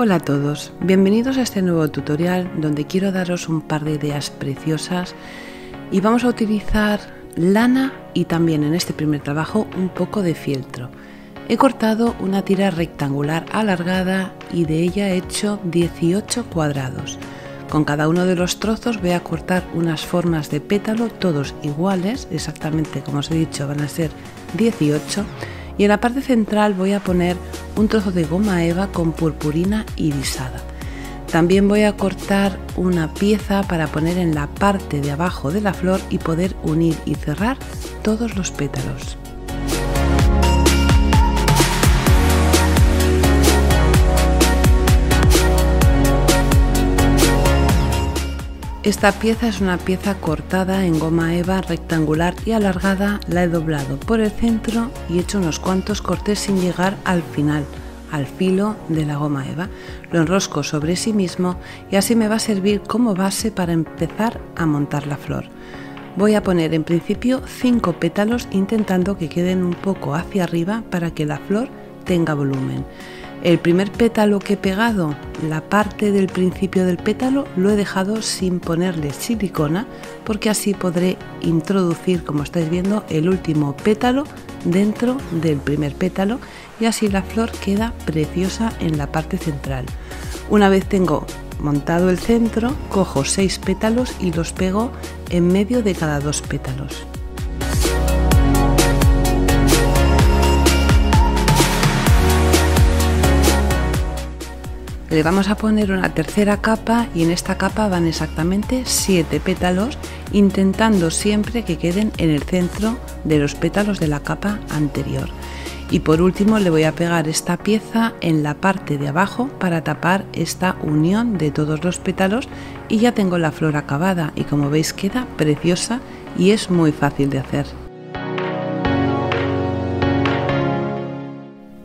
Hola a todos, bienvenidos a este nuevo tutorial donde quiero daros un par de ideas preciosas y vamos a utilizar lana y también en este primer trabajo un poco de fieltro. He cortado una tira rectangular alargada y de ella he hecho 18 cuadrados. Con cada uno de los trozos voy a cortar unas formas de pétalo, todos iguales, exactamente como os he dicho van a ser 18 y en la parte central voy a poner un trozo de goma eva con purpurina irisada. También voy a cortar una pieza para poner en la parte de abajo de la flor y poder unir y cerrar todos los pétalos. Esta pieza es una pieza cortada en goma eva rectangular y alargada, la he doblado por el centro y he hecho unos cuantos cortes sin llegar al final, al filo de la goma eva. Lo enrosco sobre sí mismo y así me va a servir como base para empezar a montar la flor. Voy a poner en principio 5 pétalos intentando que queden un poco hacia arriba para que la flor tenga volumen. El primer pétalo que he pegado, la parte del principio del pétalo, lo he dejado sin ponerle silicona porque así podré introducir, como estáis viendo, el último pétalo dentro del primer pétalo y así la flor queda preciosa en la parte central. Una vez tengo montado el centro, cojo seis pétalos y los pego en medio de cada dos pétalos. Le vamos a poner una tercera capa y en esta capa van exactamente 7 pétalos, intentando siempre que queden en el centro de los pétalos de la capa anterior. Y por último le voy a pegar esta pieza en la parte de abajo para tapar esta unión de todos los pétalos y ya tengo la flor acabada y como veis queda preciosa y es muy fácil de hacer.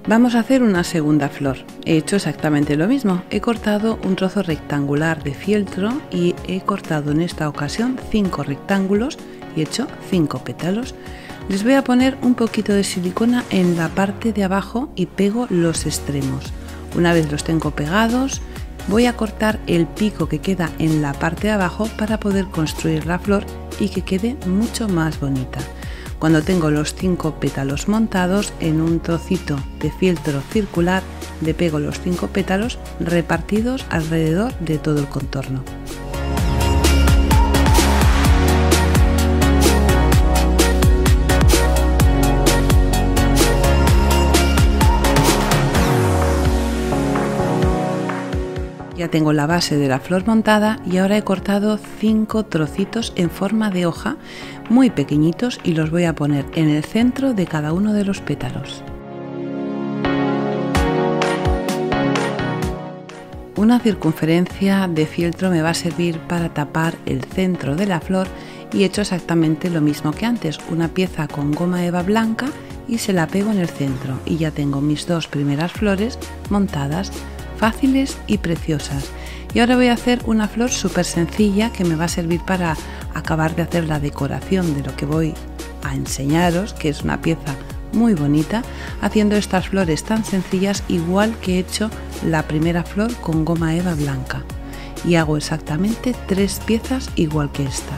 Vamos a hacer una segunda flor. He hecho exactamente lo mismo. He cortado un trozo rectangular de fieltro y he cortado en esta ocasión cinco rectángulos y he hecho cinco pétalos. Les voy a poner un poquito de silicona en la parte de abajo y pego los extremos. Una vez los tengo pegados, voy a cortar el pico que queda en la parte de abajo para poder construir la flor y que quede mucho más bonita. Cuando tengo los cinco pétalos montados en un trocito de fieltro circular, le pego los cinco pétalos repartidos alrededor de todo el contorno. Ya tengo la base de la flor montada y ahora he cortado cinco trocitos en forma de hoja muy pequeñitos y los voy a poner en el centro de cada uno de los pétalos. Una circunferencia de fieltro me va a servir para tapar el centro de la flor y he hecho exactamente lo mismo que antes, una pieza con goma eva blanca y se la pego en el centro y ya tengo mis dos primeras flores montadas fáciles y preciosas. Y ahora voy a hacer una flor súper sencilla que me va a servir para acabar de hacer la decoración de lo que voy a enseñaros, que es una pieza muy bonita, haciendo estas flores tan sencillas igual que he hecho la primera flor con goma eva blanca. Y hago exactamente tres piezas igual que esta.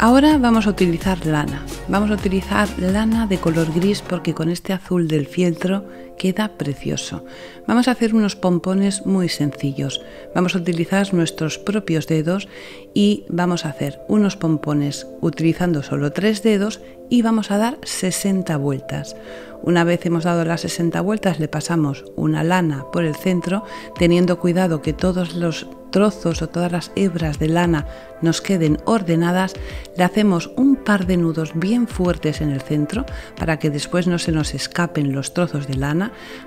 Ahora vamos a utilizar lana. Vamos a utilizar lana de color gris porque con este azul del fieltro queda precioso. Vamos a hacer unos pompones muy sencillos. Vamos a utilizar nuestros propios dedos y vamos a hacer unos pompones utilizando solo tres dedos y vamos a dar 60 vueltas. Una vez hemos dado las 60 vueltas le pasamos una lana por el centro teniendo cuidado que todos los trozos o todas las hebras de lana nos queden ordenadas, le hacemos un par de nudos bien fuertes en el centro para que después no se nos escapen los trozos de lana,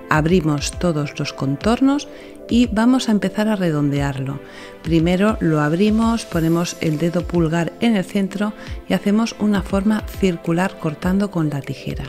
abrimos todos los contornos y vamos a empezar a redondearlo. Primero lo abrimos, ponemos el dedo pulgar en el centro y hacemos una forma circular cortando con la tijera.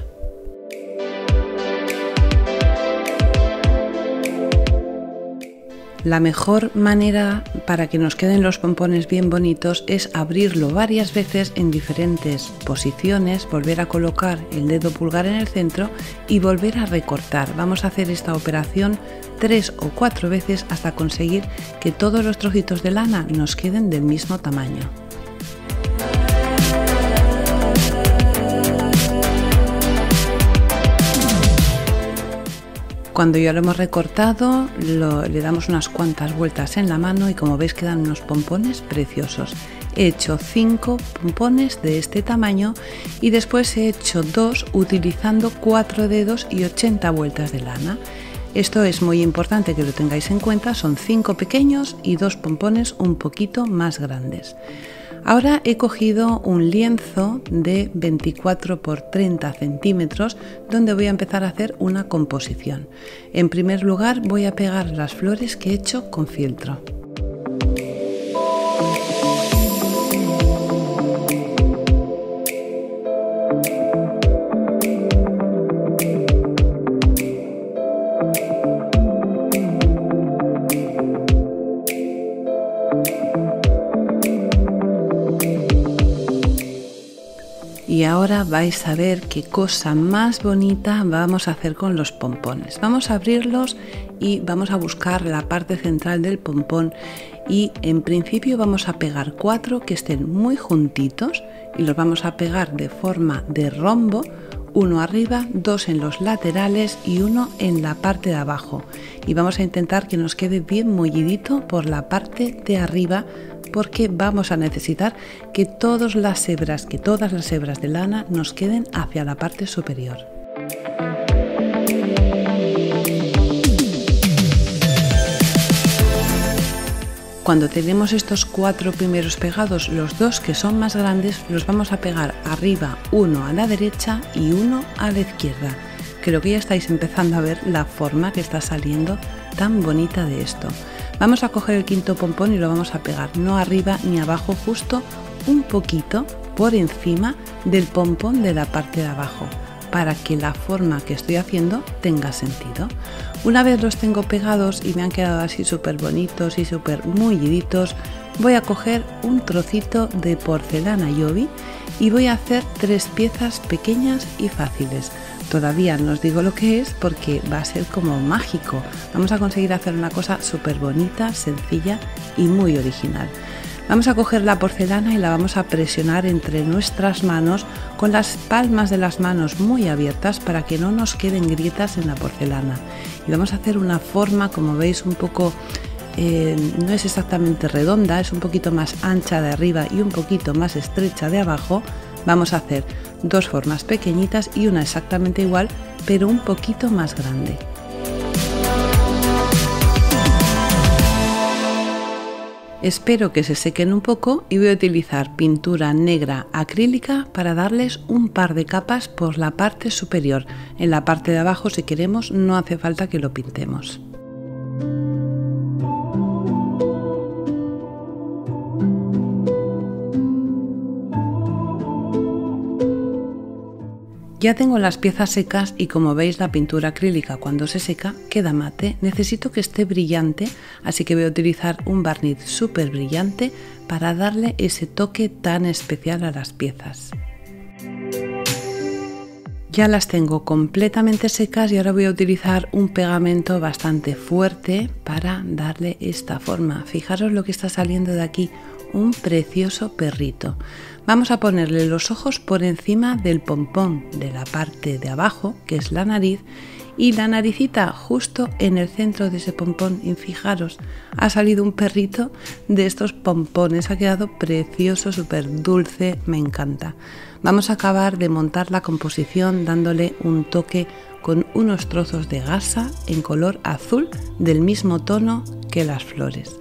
La mejor manera para que nos queden los pompones bien bonitos es abrirlo varias veces en diferentes posiciones, volver a colocar el dedo pulgar en el centro y volver a recortar. Vamos a hacer esta operación tres o cuatro veces hasta conseguir que todos los trocitos de lana nos queden del mismo tamaño. Cuando ya lo hemos recortado, le damos unas cuantas vueltas en la mano y como veis quedan unos pompones preciosos. He hecho 5 pompones de este tamaño y después he hecho dos utilizando 4 dedos y 80 vueltas de lana. Esto es muy importante que lo tengáis en cuenta, son 5 pequeños y dos pompones un poquito más grandes. Ahora he cogido un lienzo de 24 por 30 centímetros donde voy a empezar a hacer una composición. En primer lugar voy a pegar las flores que he hecho con fieltro. Ahora vais a ver qué cosa más bonita vamos a hacer con los pompones. Vamos a abrirlos y vamos a buscar la parte central del pompón y en principio vamos a pegar cuatro que estén muy juntitos y los vamos a pegar de forma de rombo uno arriba, dos en los laterales y uno en la parte de abajo. Y vamos a intentar que nos quede bien mollidito por la parte de arriba porque vamos a necesitar que todas las hebras, que todas las hebras de lana nos queden hacia la parte superior. Cuando tenemos estos cuatro primeros pegados, los dos que son más grandes los vamos a pegar arriba, uno a la derecha y uno a la izquierda. Creo que ya estáis empezando a ver la forma que está saliendo tan bonita de esto. Vamos a coger el quinto pompón y lo vamos a pegar no arriba ni abajo, justo un poquito por encima del pompón de la parte de abajo para que la forma que estoy haciendo tenga sentido. Una vez los tengo pegados y me han quedado así súper bonitos y súper mulliditos, voy a coger un trocito de porcelana Yobi y voy a hacer tres piezas pequeñas y fáciles. Todavía no os digo lo que es porque va a ser como mágico. Vamos a conseguir hacer una cosa súper bonita, sencilla y muy original. Vamos a coger la porcelana y la vamos a presionar entre nuestras manos con las palmas de las manos muy abiertas para que no nos queden grietas en la porcelana. Y vamos a hacer una forma, como veis, un poco eh, no es exactamente redonda, es un poquito más ancha de arriba y un poquito más estrecha de abajo. Vamos a hacer dos formas pequeñitas y una exactamente igual, pero un poquito más grande. Espero que se sequen un poco y voy a utilizar pintura negra acrílica para darles un par de capas por la parte superior. En la parte de abajo si queremos no hace falta que lo pintemos. Ya tengo las piezas secas y como veis la pintura acrílica cuando se seca queda mate. Necesito que esté brillante, así que voy a utilizar un barniz súper brillante para darle ese toque tan especial a las piezas. Ya las tengo completamente secas y ahora voy a utilizar un pegamento bastante fuerte para darle esta forma. Fijaros lo que está saliendo de aquí, un precioso perrito. Vamos a ponerle los ojos por encima del pompón de la parte de abajo, que es la nariz, y la naricita justo en el centro de ese pompón. Y fijaros, ha salido un perrito de estos pompones, ha quedado precioso, súper dulce, me encanta. Vamos a acabar de montar la composición dándole un toque con unos trozos de gasa en color azul del mismo tono que las flores.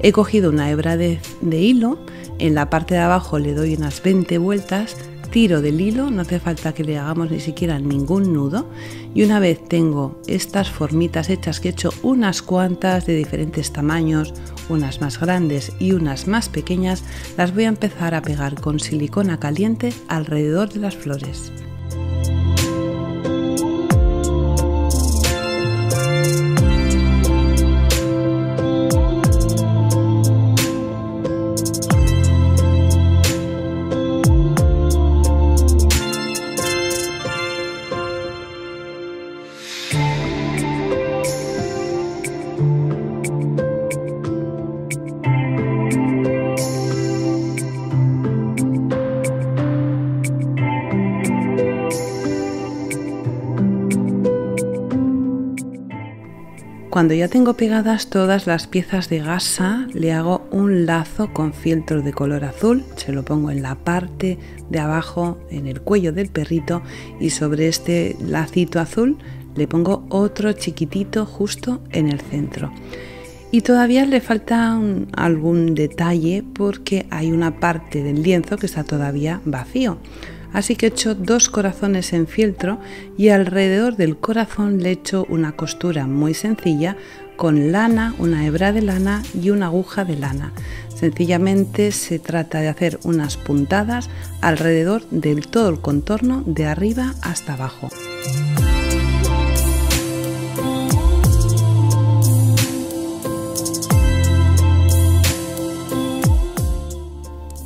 He cogido una hebra de, de hilo en la parte de abajo le doy unas 20 vueltas, tiro del hilo, no hace falta que le hagamos ni siquiera ningún nudo y una vez tengo estas formitas hechas que he hecho unas cuantas de diferentes tamaños, unas más grandes y unas más pequeñas, las voy a empezar a pegar con silicona caliente alrededor de las flores. Cuando ya tengo pegadas todas las piezas de gasa, le hago un lazo con fieltro de color azul, se lo pongo en la parte de abajo, en el cuello del perrito, y sobre este lacito azul le pongo otro chiquitito justo en el centro. Y todavía le falta algún detalle porque hay una parte del lienzo que está todavía vacío. Así que hecho dos corazones en fieltro y alrededor del corazón le hecho una costura muy sencilla con lana, una hebra de lana y una aguja de lana. Sencillamente se trata de hacer unas puntadas alrededor del todo el contorno de arriba hasta abajo.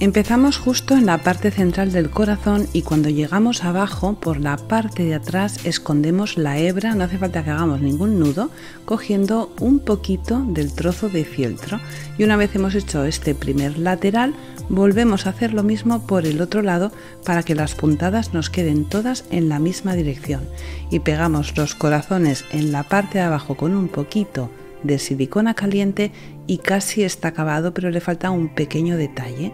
Empezamos justo en la parte central del corazón y cuando llegamos abajo por la parte de atrás escondemos la hebra, no hace falta que hagamos ningún nudo, cogiendo un poquito del trozo de fieltro. Y una vez hemos hecho este primer lateral, volvemos a hacer lo mismo por el otro lado para que las puntadas nos queden todas en la misma dirección. Y pegamos los corazones en la parte de abajo con un poquito de silicona caliente y casi está acabado pero le falta un pequeño detalle.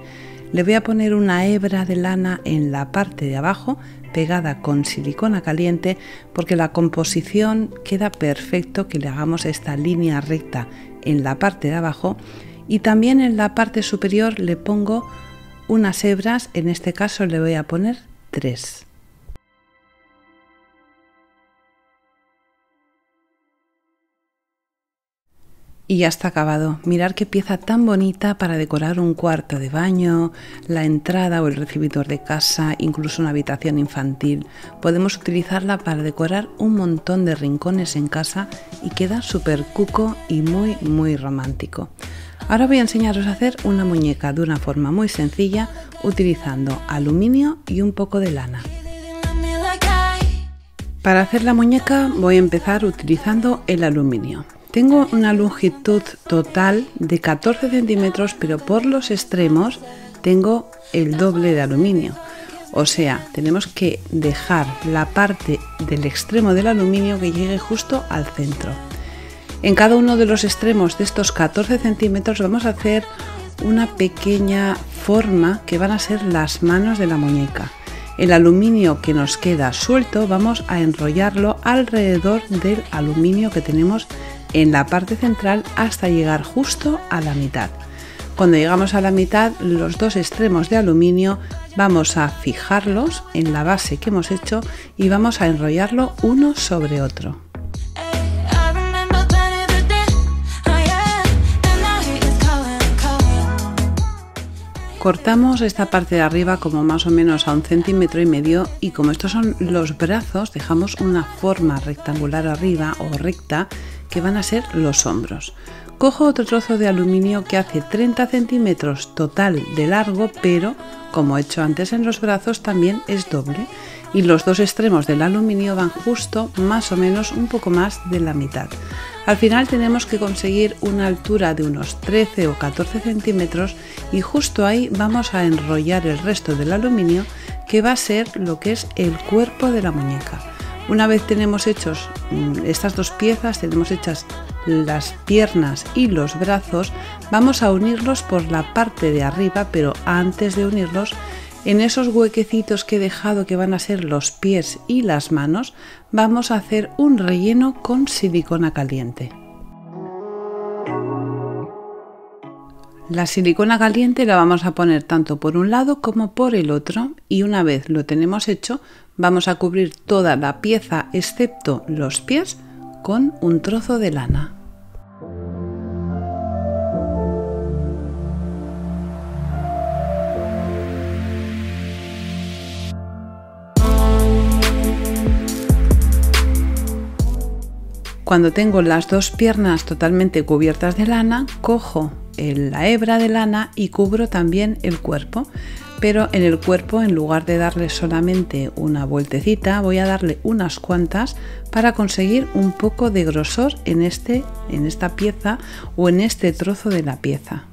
Le voy a poner una hebra de lana en la parte de abajo pegada con silicona caliente porque la composición queda perfecto que le hagamos esta línea recta en la parte de abajo y también en la parte superior le pongo unas hebras, en este caso le voy a poner tres. Y ya está acabado. Mirar qué pieza tan bonita para decorar un cuarto de baño, la entrada o el recibidor de casa, incluso una habitación infantil. Podemos utilizarla para decorar un montón de rincones en casa y queda súper cuco y muy muy romántico. Ahora voy a enseñaros a hacer una muñeca de una forma muy sencilla utilizando aluminio y un poco de lana. Para hacer la muñeca voy a empezar utilizando el aluminio. Tengo una longitud total de 14 centímetros, pero por los extremos tengo el doble de aluminio. O sea, tenemos que dejar la parte del extremo del aluminio que llegue justo al centro. En cada uno de los extremos de estos 14 centímetros vamos a hacer una pequeña forma que van a ser las manos de la muñeca. El aluminio que nos queda suelto vamos a enrollarlo alrededor del aluminio que tenemos en la parte central hasta llegar justo a la mitad. Cuando llegamos a la mitad, los dos extremos de aluminio vamos a fijarlos en la base que hemos hecho y vamos a enrollarlo uno sobre otro. Cortamos esta parte de arriba como más o menos a un centímetro y medio y como estos son los brazos dejamos una forma rectangular arriba o recta que van a ser los hombros. Cojo otro trozo de aluminio que hace 30 centímetros total de largo, pero como he hecho antes en los brazos también es doble y los dos extremos del aluminio van justo más o menos un poco más de la mitad. Al final tenemos que conseguir una altura de unos 13 o 14 centímetros y justo ahí vamos a enrollar el resto del aluminio que va a ser lo que es el cuerpo de la muñeca. Una vez tenemos hechos mm, estas dos piezas, tenemos hechas las piernas y los brazos, vamos a unirlos por la parte de arriba, pero antes de unirlos, en esos huequecitos que he dejado que van a ser los pies y las manos, vamos a hacer un relleno con silicona caliente. La silicona caliente la vamos a poner tanto por un lado como por el otro y una vez lo tenemos hecho vamos a cubrir toda la pieza excepto los pies con un trozo de lana. Cuando tengo las dos piernas totalmente cubiertas de lana, cojo la hebra de lana y cubro también el cuerpo. Pero en el cuerpo, en lugar de darle solamente una vueltecita, voy a darle unas cuantas para conseguir un poco de grosor en, este, en esta pieza o en este trozo de la pieza.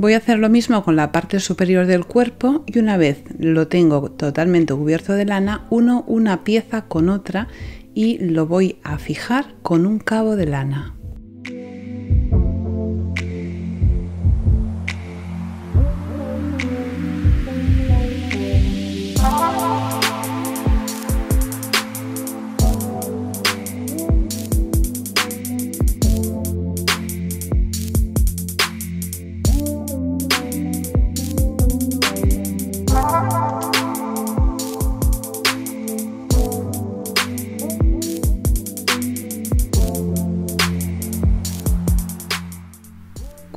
Voy a hacer lo mismo con la parte superior del cuerpo y una vez lo tengo totalmente cubierto de lana, uno una pieza con otra y lo voy a fijar con un cabo de lana.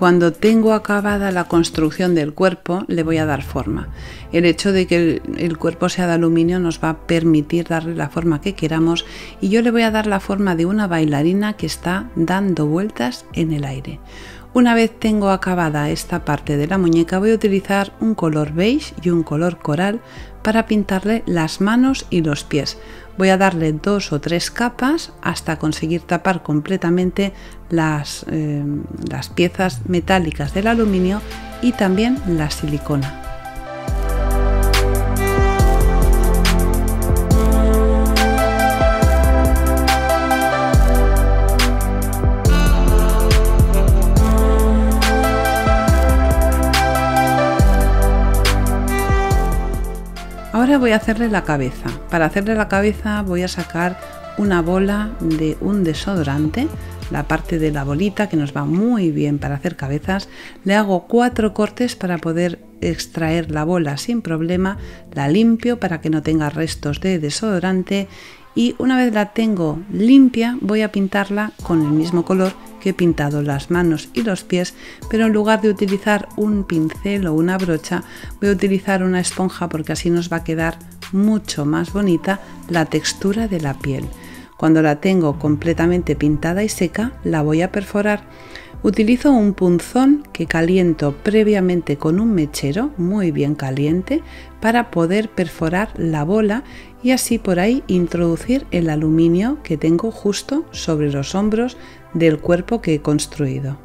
Cuando tengo acabada la construcción del cuerpo, le voy a dar forma. El hecho de que el, cuerpo sea de aluminio nos va a permitir darle la forma que queramos y yo le voy a dar la forma de una bailarina que está dando vueltas en el aire. Una vez tengo acabada esta parte de la muñeca voy a utilizar un color beige y un color coral para pintarle las manos y los pies. Voy a darle dos o tres capas hasta conseguir tapar completamente las, eh, las piezas metálicas del aluminio y también la silicona. Voy a hacerle la cabeza. Para hacerle la cabeza voy a sacar una bola de un desodorante, la parte de la bolita que nos va muy bien para hacer cabezas. Le hago cuatro cortes para poder extraer la bola sin problema. La limpio para que no tenga restos de desodorante y una vez la tengo limpia voy a pintarla con el mismo color que he pintado las manos y los pies, pero en lugar de utilizar un pincel o una brocha, voy a utilizar una esponja porque así nos va a quedar mucho más bonita la textura de la piel. Cuando la tengo completamente pintada y seca, la voy a perforar. Utilizo un punzón que caliento previamente con un mechero muy bien caliente para poder perforar la bola y así por ahí introducir el aluminio que tengo justo sobre los hombros del cuerpo que he construido.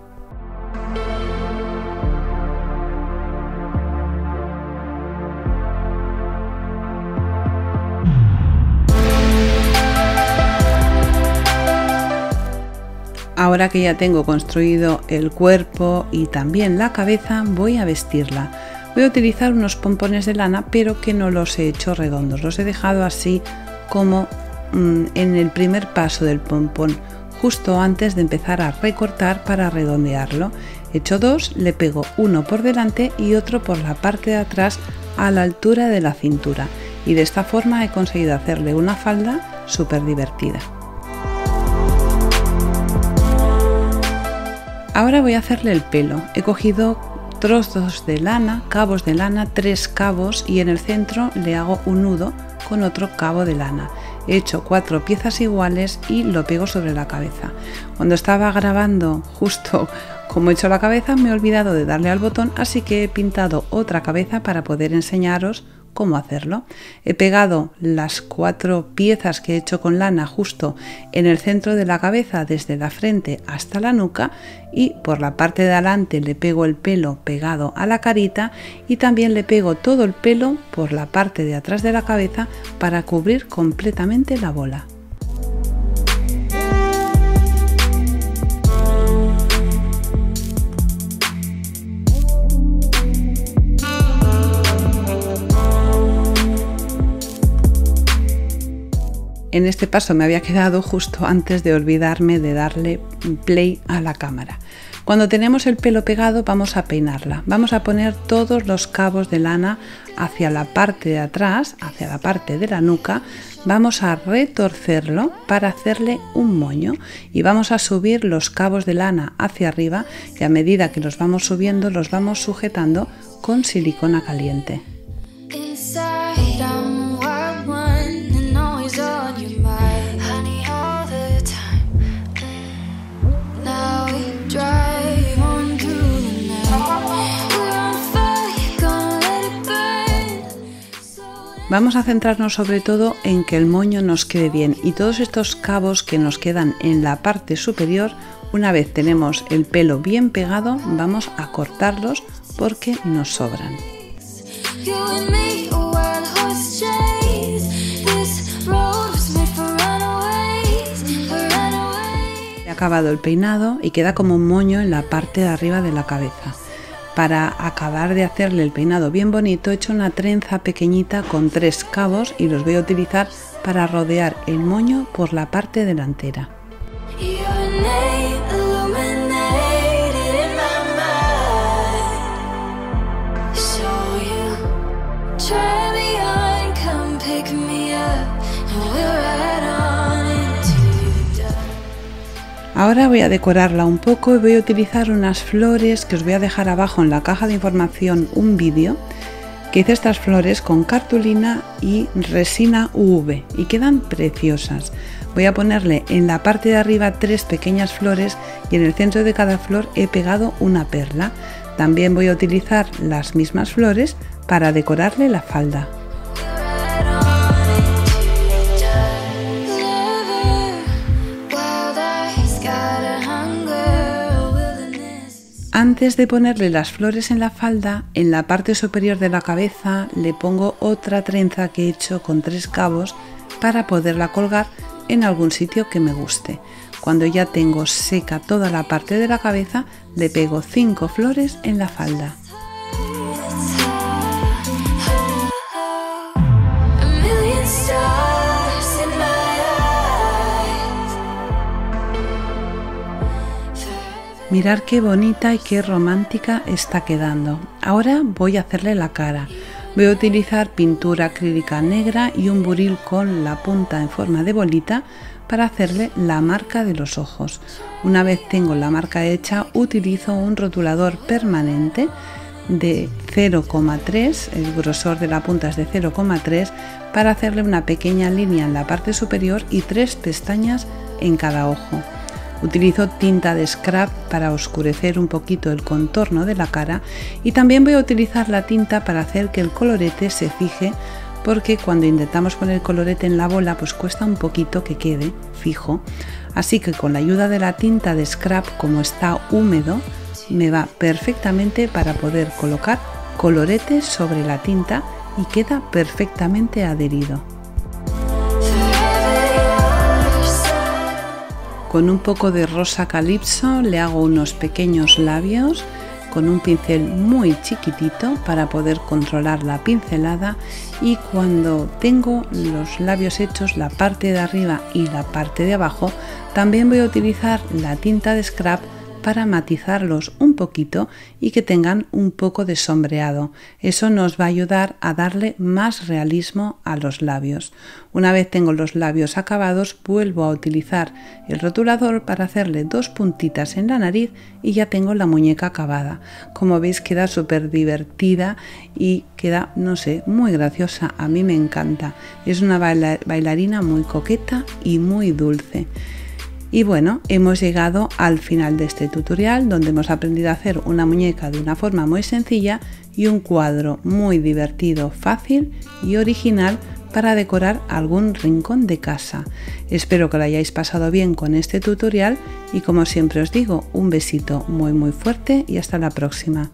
Ahora que ya tengo construido el cuerpo y también la cabeza, voy a vestirla. Voy a utilizar unos pompones de lana, pero que no los he hecho redondos. Los he dejado así como mm, en el primer paso del pompón justo antes de empezar a recortar para redondearlo. He hecho dos, le pego uno por delante y otro por la parte de atrás a la altura de la cintura y de esta forma he conseguido hacerle una falda súper divertida. Ahora voy a hacerle el pelo. He cogido trozos de lana, cabos de lana, tres cabos y en el centro le hago un nudo con otro cabo de lana. He hecho cuatro piezas iguales y lo pego sobre la cabeza. Cuando estaba grabando justo como he hecho la cabeza me he olvidado de darle al botón así que he pintado otra cabeza para poder enseñaros cómo hacerlo. He pegado las cuatro piezas que he hecho con lana justo en el centro de la cabeza desde la frente hasta la nuca y por la parte de adelante le pego el pelo pegado a la carita y también le pego todo el pelo por la parte de atrás de la cabeza para cubrir completamente la bola. En este paso me había quedado justo antes de olvidarme de darle play a la cámara. Cuando tenemos el pelo pegado vamos a peinarla. Vamos a poner todos los cabos de lana hacia la parte de atrás, hacia la parte de la nuca. Vamos a retorcerlo para hacerle un moño y vamos a subir los cabos de lana hacia arriba y a medida que los vamos subiendo los vamos sujetando con silicona caliente. Vamos a centrarnos sobre todo en que el moño nos quede bien y todos estos cabos que nos quedan en la parte superior, una vez tenemos el pelo bien pegado, vamos a cortarlos porque nos sobran. He acabado el peinado y queda como un moño en la parte de arriba de la cabeza. Para acabar de hacerle el peinado bien bonito he hecho una trenza pequeñita con tres cabos y los voy a utilizar para rodear el moño por la parte delantera. Ahora voy a decorarla un poco y voy a utilizar unas flores que os voy a dejar abajo en la caja de información un vídeo que hice estas flores con cartulina y resina UV y quedan preciosas. Voy a ponerle en la parte de arriba tres pequeñas flores y en el centro de cada flor he pegado una perla. También voy a utilizar las mismas flores para decorarle la falda. Antes de ponerle las flores en la falda, en la parte superior de la cabeza le pongo otra trenza que he hecho con tres cabos para poderla colgar en algún sitio que me guste. Cuando ya tengo seca toda la parte de la cabeza, le pego cinco flores en la falda. Mirar qué bonita y qué romántica está quedando. Ahora voy a hacerle la cara. Voy a utilizar pintura acrílica negra y un buril con la punta en forma de bolita para hacerle la marca de los ojos. Una vez tengo la marca hecha, utilizo un rotulador permanente de 0,3, el grosor de la punta es de 0,3, para hacerle una pequeña línea en la parte superior y tres pestañas en cada ojo. Utilizo tinta de scrap para oscurecer un poquito el contorno de la cara y también voy a utilizar la tinta para hacer que el colorete se fije porque cuando intentamos poner colorete en la bola pues cuesta un poquito que quede fijo. Así que con la ayuda de la tinta de scrap como está húmedo me va perfectamente para poder colocar colorete sobre la tinta y queda perfectamente adherido. Con un poco de rosa calipso le hago unos pequeños labios con un pincel muy chiquitito para poder controlar la pincelada y cuando tengo los labios hechos la parte de arriba y la parte de abajo también voy a utilizar la tinta de scrap para matizarlos un poquito y que tengan un poco de sombreado. Eso nos va a ayudar a darle más realismo a los labios. Una vez tengo los labios acabados, vuelvo a utilizar el rotulador para hacerle dos puntitas en la nariz y ya tengo la muñeca acabada. Como veis queda súper divertida y queda, no sé, muy graciosa. A mí me encanta. Es una bailarina muy coqueta y muy dulce. Y bueno, hemos llegado al final de este tutorial donde hemos aprendido a hacer una muñeca de una forma muy sencilla y un cuadro muy divertido, fácil y original para decorar algún rincón de casa. Espero que lo hayáis pasado bien con este tutorial y como siempre os digo, un besito muy muy fuerte y hasta la próxima.